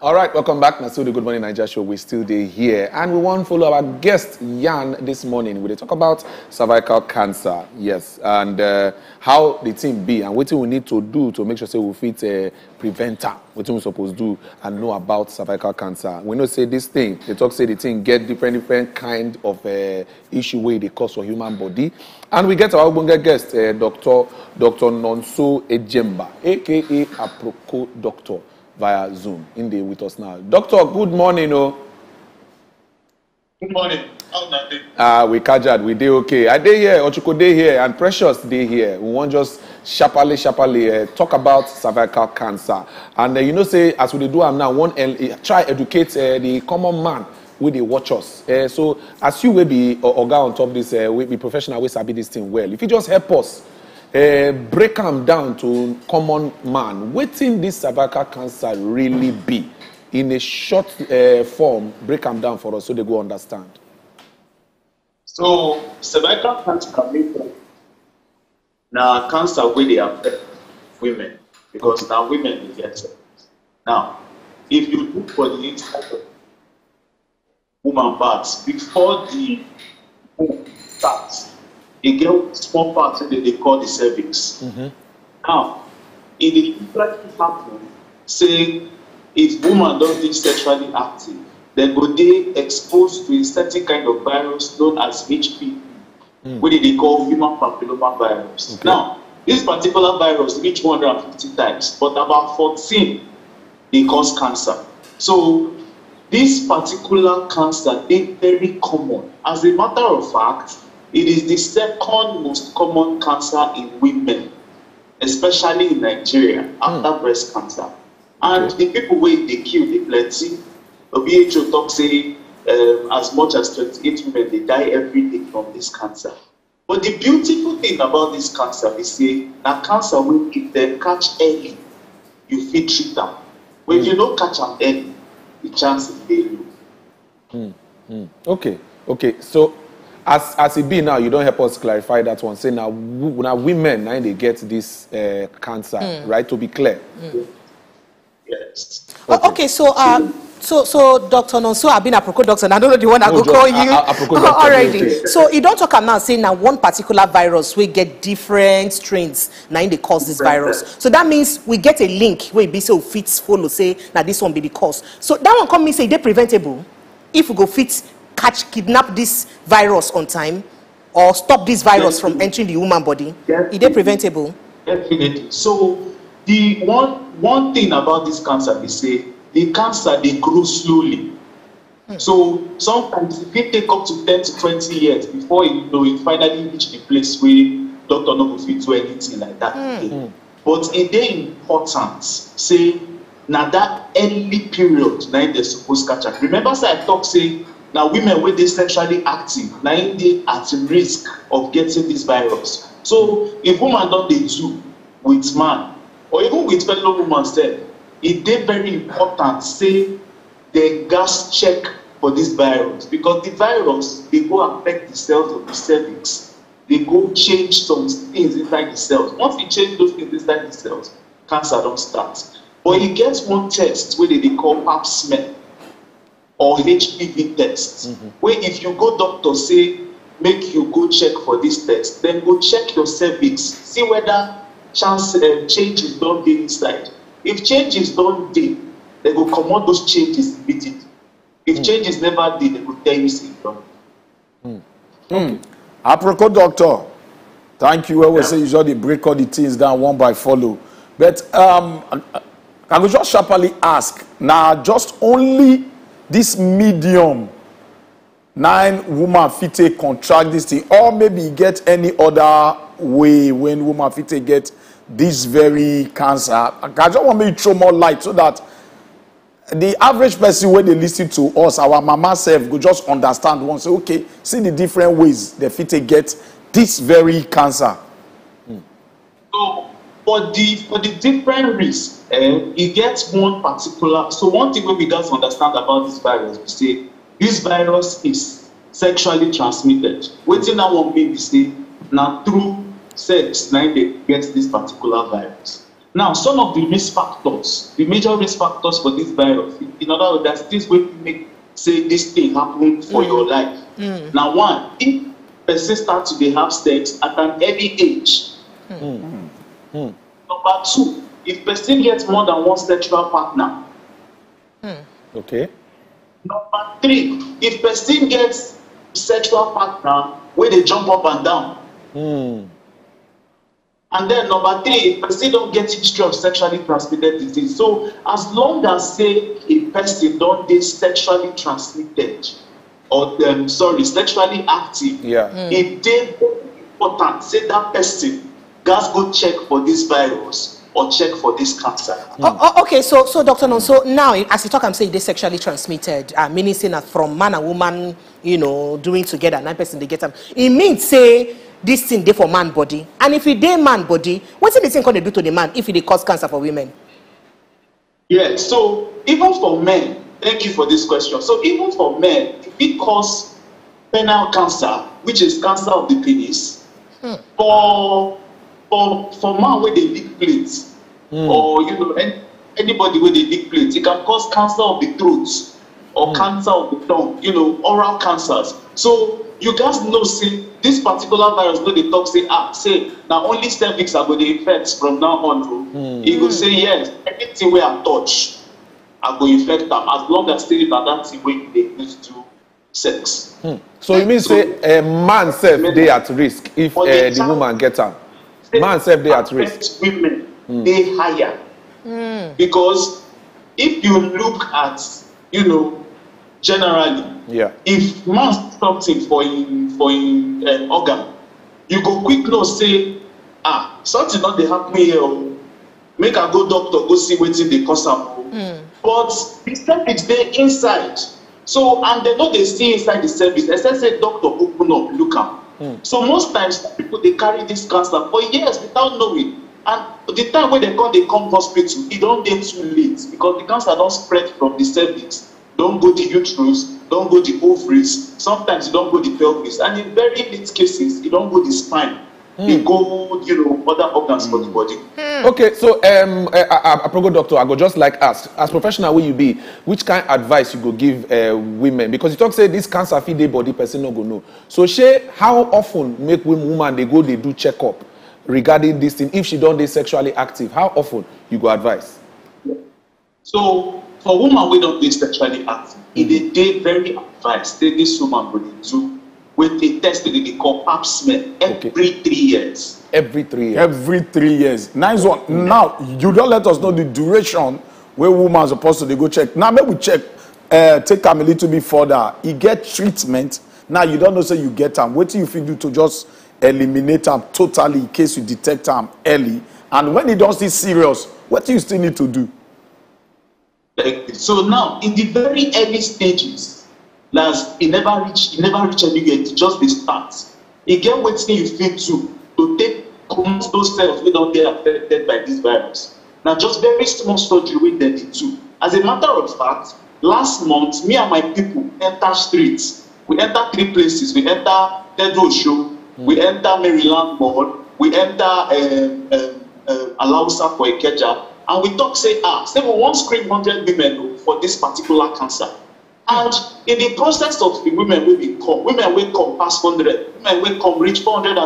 All right, welcome back. Still the Good Morning Nigeria show. We still day here, and we want to follow our guest Yan this morning. We talk about cervical cancer, yes, and uh, how the thing be, and what we need to do to make sure say we fit uh, prevent am. What we supposed to do and know about cervical cancer. We know say this thing. They talk say the thing get different different kind of uh, issue wey dey cause for human body, and we get our ogbonge guest, uh, Doctor Doctor Nonso Ejemba, aka Aproko Doctor. Via Zoom in there with us now. Doctor, good morning. Oh. Good morning. How na dey? Ah, we kajad, we dey okay. I dey here, Ochuko dey here, and Precious dey here. We want just sharply, sharply uh, talk about cervical cancer. And uh, you know, say as we dey do am now, one uh, try educate uh, the common man wey dey watch us. Uh, so as you wey be oga on top this, uh, wey be professional wey sabi this thing well, if you just help us uh, break am down to common man wetin this cervical cancer really be in a short uh, form break am down for us so they go understand. So cervical cancer na cancer wey dey affect women because na women dey get it. Now, if you look for the inside of woman parts before the womb starts, e get small part dem dey call the cervix. Mm-hmm. Now, e dey usually happen say if woman don dey sexually active, dem go dey exposed to a certain kind of virus known as HPV, Mm. wey dey call human papilloma virus. Okay. Now, this particular virus reach 150 times, but about 14 dey cause cancer. So, this particular cancer dey very common. As a matter of fact, it is the second most common cancer in women, especially in Nigeria, after hmm. breast cancer. And the people wey e dey kill dey plenty. WHO talk say um, as much as 28 women dey die every day from this cancer. But the beautiful thing about this cancer be say na cancer wey if dem catch early, you fit treat am. But if you hmm. no catch am early, the chances dey low. Hmm. Okay, okay. So as as e be now, you don help us clarify that one. Say na wo- na women na im dey get this uh, cancer, right? To be clear. Yes. Oh, okay, so um, so so Dr. Nonso Abin Aproko doctor, and I don't know the one I No, go just call A- you A- doctor, already. okay. So you don't talk am now saying now one particular virus we get different strains now in the cause this virus. So that means we get a link where it be so fit follow say now this one be the cause. So that one come mean say they preventable if we go fit catch kidnap this virus on time or stop this virus from entering the human body. Yes. Is it preventable? Definitely. So the one one thing about this cancer be say the cancer they grow slowly. Hmm. So sometimes it can take up to ten to twenty years before you know it finally reach the place where doctor no go fit do anything like that hmm. again. Hmm. But e dey important say na that early period na im dey suppose catch am. Remember say I talk say na women wey dey sexually active na im dey at risk of getting this virus. So if woman don dey do with man or even with fellow woman sef, e dey very important say dem gats check for this virus because the virus dey go affect the cells of the cervix. Dey go change some things inside the cells. Once e change those things inside the cells cancer don start. But e get one test wey dem dey call pap smear or hpv test wey if you go doctor say make you go check for this test dem go check your cervix see whether chance uh, changes don dey inside. If changes don dey dem go comot those changes immediately. If changes never dey dem go tell you say e don aproko doctor thank you. Wey we Yeah. say you just dey break all the things down one by follow. But um, i go just sharply ask na just only this medium nine woman fit take contract this thing or maybe get any other way when woman fit take get this very cancer i just want make you throw more light so that the average person wey dey lis ten to us our mama sef go just understand one say okay see the different ways dem fit take get this very cancer. So for the for the different risk, eh, e get one particular. So one thing wey we gats understand about this virus we say this virus is sexually transmitted. Wetin that one mean be say na through sex na im dey get this particular virus. Now, some of the risk factors, the major risk factors for this virus, in other words, there's things wey fit make say this thing happen for your mm. life. Mm. Now, one, if person start to dey have sex at an early age. Mm. Number two, if person gets more than one sexual partner. Okay. Number three, if person gets sexual partner where they jump up and down. Hmm. And then number three, if person don get history of sexually transmitted disease. So as long as say a person don't get sexually transmitted or um, sorry, sexually active, Yeah. e dey very important say that person gats go check for this virus or check for this cancer. Oh, oh, okay, so so Dr. Non, so now as you talk, I'm saying they sexually transmitted, uh, meaning saying that from man and woman, you know, doing together, nine person they get them. It means say this thing they for man body, and if it dey man body, what's the thing called they do to the man if it cause cancer for women? Yeah, so even for men, thank you for this question. So even for men, it cause penile cancer, which is cancer of the penis. For for for man wey dey lick plate, or you know any, anybody wey dey lick plate, it can cause cancer of the throat or cancer of the tongue, you know, oral cancers. So you guys know say this particular virus no dey talk say ah say na only cervix I go dey infect from now on o. E go say yes, anything wey I touch I go infect am as long as say na that thing wey you dey use do sex. So you mean say a man self dey at risk if uh, the child- woman get am? Man self dey at risk. Women dey higher. Because if you look at you know generally Yeah. if man something for him for him um, organ you go quick know say ah something don dey happen here o. Make i go doctor go see wetin dey cause am o. But the cervix dey inside. So and dem no dey see inside the cervix except say doctor open up look am Mm. so most times people they carry this cancer for years without knowing. And the time when they come they come hospital e don dey too late because the cancer don't spread from the cervix. Don go the uterus don go the ovaries. Sometimes e don go the pelvis. And in very late cases it don't go the spine e go you know other organs for the body. Okay, so um, uh, Aprogo doctor, I go just like ask, as professional wey you be, which kind advice you go give uh, women? Because you talk say this cancer fit dey body, person no go know. So shey, how often make women woman dey go dey do checkup regarding this thing? If she don dey sexually active, how often you go advise? so for woman wey don dey sexually active e dey dey very advised say this woman go dey do with a test wey dem dey call pap smear every three years. Every three years. every three years. Nice one. Now you don't let us know the duration wey woman supposed to dey go check. Now make we check uh, take am a little bit further. You get treatment. Now you don't know say you get them. What do you fit do to just eliminate them totally in case you detect them early? And when it does still serious what do you still need to do. So now in the very early stages las e never reach e never reach anywhere e just dey start e get wetin you fit do to take comot those cells wey don dey affected by this virus. Na just very small surgery wey dem dey do. As a matter of fact last month me and my people enter street we enter three places. We enter pedro show we enter maryland mall. We enter um, um, um, alausa for ikeja. And we talk say ah say we wan screen hundred women o for this particular cancer and in the process of the women wey bin come women wey come past hundred women wey come reach four hundred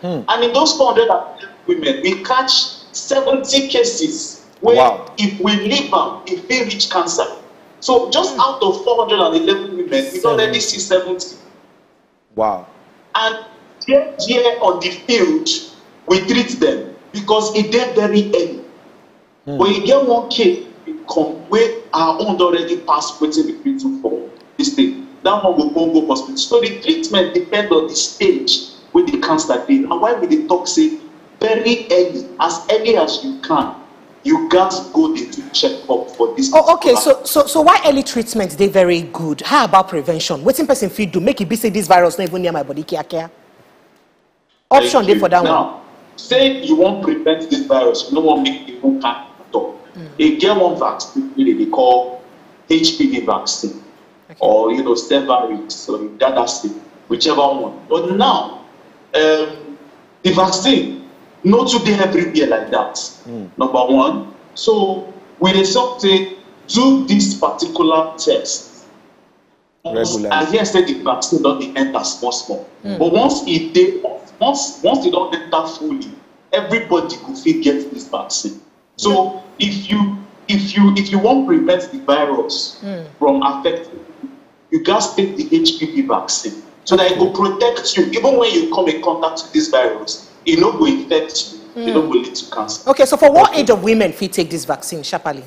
hmm. and in those four hundred and eleven women we catch seventy cases where Wow. if we leave them, if they reach cancer. So just hmm. out of four hundred and eleven women we already see seventy. Wow. and there there on the field we treat them because e dey very early. Hmm. But e get one we come wey our own don already pass wetin we fit do for this thing that one go come go hospital so the treatment depend on the stage wey the cancer dey and why we dey talk say very early as early as you can you gats go dey do check up for this Oh, okay, so so so why early treatment dey very good? How about prevention? Wetin person fit do make e be say this virus no even near my body kiakia? Option Thank dey for that one. now, say you wan prevent this virus you no wan make people catch all e get one vaccine dem call hpv vaccine. Or you know Cervarix or gardasil whichever one. But now um, the vaccine no too dey everywhere like that. Mm. Number one. So we say do this particular test i hear say the vaccine don dey enter small small. Mm. But once e dey once once e don enter fully everybody could fit get this vaccine so if you if you if you wan prevent the virus hmm. from affecting you you gats take the hpv vaccine so that it will protect you even when you come in contact with this virus e no go infect you e no hmm. go lead to cancer. Okay, so for what age of women fit take this vaccine sharply?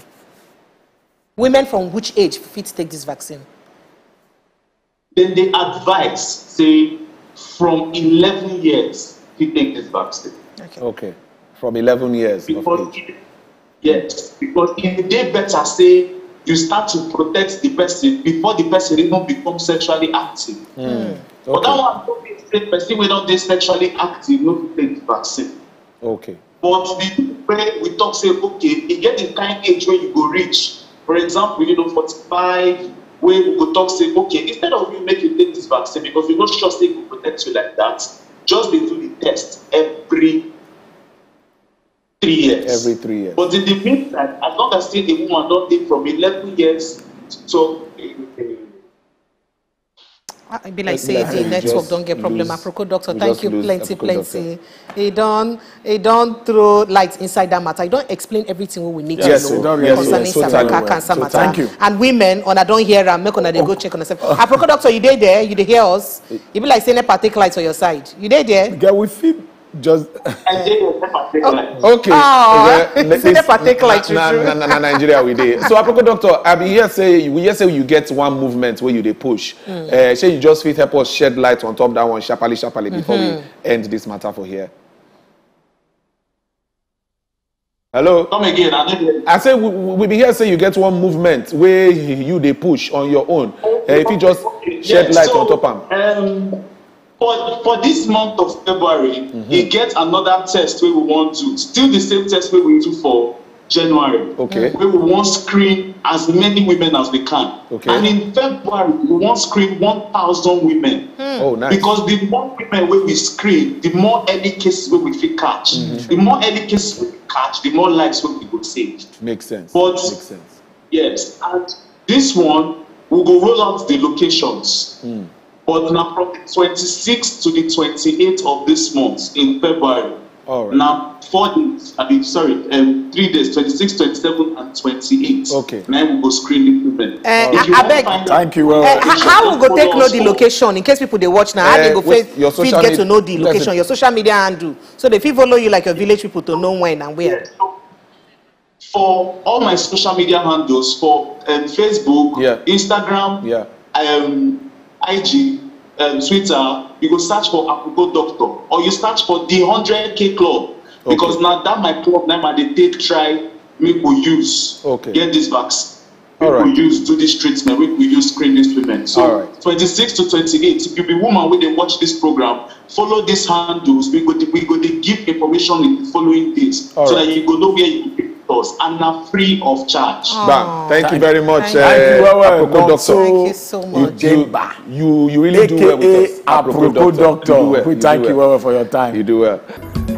Women from which age fit take this vaccine? dem dey advise say from eleven years fit take this vaccine. Okay. Okay. From 11 years of age. Yes because e dey better say you start to protect the person before the person even become sexually active. Hmm. Hmm. but that Okay. one no mean say person wey don dey sexually active no fit take the vaccine. Okay. but the way we talk say okay e get the kind age wey you go reach for example you know forty-five wey we go talk say okay instead of you make you take this vaccine because you no sure say e go protect you like that just dey do the test every three years. Every three years. But in the meantime, as long as say the woman don dey from eleven years to Ah, e be like Like- say the network don't get problem. lose- aproko doctor thank you. lose plenty Aproko plenty. E don e don throw light inside that matter. I don't explain everything wey we need Yes, to know don really concerning explain cervical totally. Well. cancer So matter thank you. and women on I don't hear am make una dey go check on yourself aproko doctor you dey there? You dey hear us? You be like say nepa take light on your side. You dey there. Girl, we fit just. Okay. Ah, let say this- nepa take light na, na, na, na Nigeria we dey. So Aproko doctor, I be hear say we hear say you get one movement where you dey push. Hmm. Uh, say you just fit help us shed light on top that one sharply sharply before Mm-hmm. we end this matter for here. Hello. Come again, I no dey. I say we, we be here say you get one movement where you dey push on your own. Uh, if you just Okay, shed yeah, light so, on top am. Um, for for this month of February, Mm-hmm. e get another test wey we wan do. Still the same test wey we do for January. Okay. Wey we wan screen as many women as we can. Okay. And in February, we wan screen one thousand women. Oh, nice. Because the more women wey we screen, the more early cases wey we fit catch. Mm-hmm. The more early cases we catch, the more lives wey we go save. Makes sense. But- Makes sense. Yes, and this one we go roll out the locations. But now from the 26th to the 28th of this month in February. All right. Now four days, I mean sorry, um, three days, 26, 27, and 28. Okay. Now we go screen the women. Eh, If you I- beg. find Thank you, well, Eh, well. how how we go take know the location in case people they watch now how Eh, they go wait, fit your fit social get to know the location say- your social media handle so they fit follow you like your village people to know when and where. Yes, so For all my social media handles, for um, Facebook, Yeah. Instagram, Yeah. um, IG, um, Twitter, you go search for Apugo Doctor or you search for the 100K Club because Okay. now that my club now they take try make we use Okay. get this vaccine. Make Alright. we use do this treatment, we use screen these women. So Alright. 26 to 28, if you be woman wey dey watch this program, follow these handles. We go we go dey give information in the following days so Alright. that you go know where you us and na free of charge. Bam. Thank you very much, Thank uh, you. Thank you, well, well, Aproko doctor. Thank you so you, much. you, you, you really do well with us. AKA Aproko Doctor. You do well. We You thank do you well for your time. You do well.